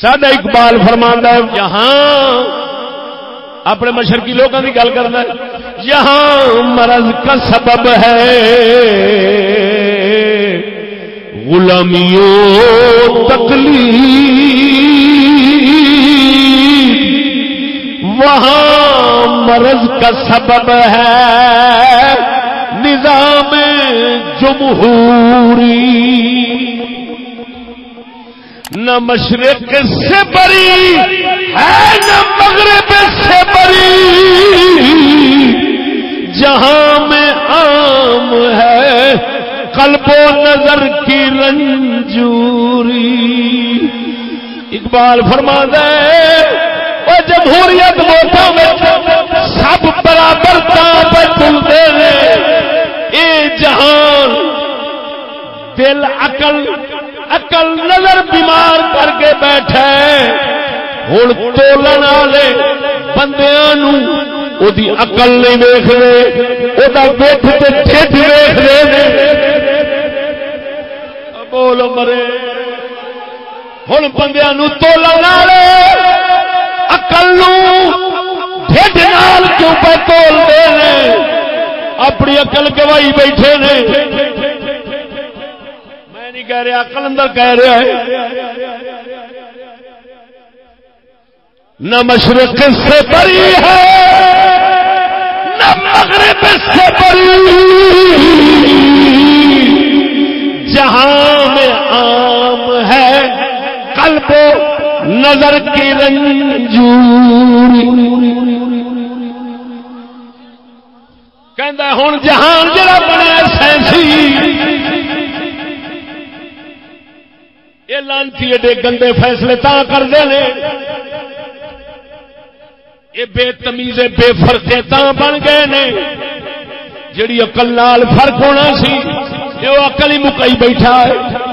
سادہ اقبال فرماندہ ہے، یہاں اپنے مشرقی لوگوں کی گل کرنا ہے۔ یہاں مرض کا سبب ہے۔ غلامیوں تکلیف وہاں مرض کا سبب ہے۔ نظام جمہوری۔ نہ مشرق سے بری ہے، نہ مغرب سے بری۔ جہاں میں عام ہے، قلب و نظر کی رنجوری۔ اقبال فرما دے وہ جمہوریت ووٹوں میں سب برابر پہ تلتے ہیں اے جہان، دل، عقل عقل نظر بیمار کر کے بیٹھے ہوں تولن والے بندے اقل نہیں ویخ رہے وہ بٹ سے ٹھڈ ویخ رہے بول مرے ہوں بندیا تولن والے اقل ٹھڈ نال کیوں پہ تولتے ہیں؟ اپنی اقل گوائی بیٹھے نے۔ نہیں کہہ رہا کلندر کہہ رہا ہے۔ نہ مشرق سے بری ہے، نہ مغرب سے بری۔ جہاں میں عام ہے، قلب و نظر کی رنجوری۔ کہ ہوں جہان جڑا بنیا سینسی یہ لانتی ایڈے گندے فیصلے تا کرتے ہیں یہ بے تمیزے، بے فرقے تا بن گئے نے۔ جڑی اقل نال فرق ہونا سی یہ اقل ہی مکئی بیٹھا ہے۔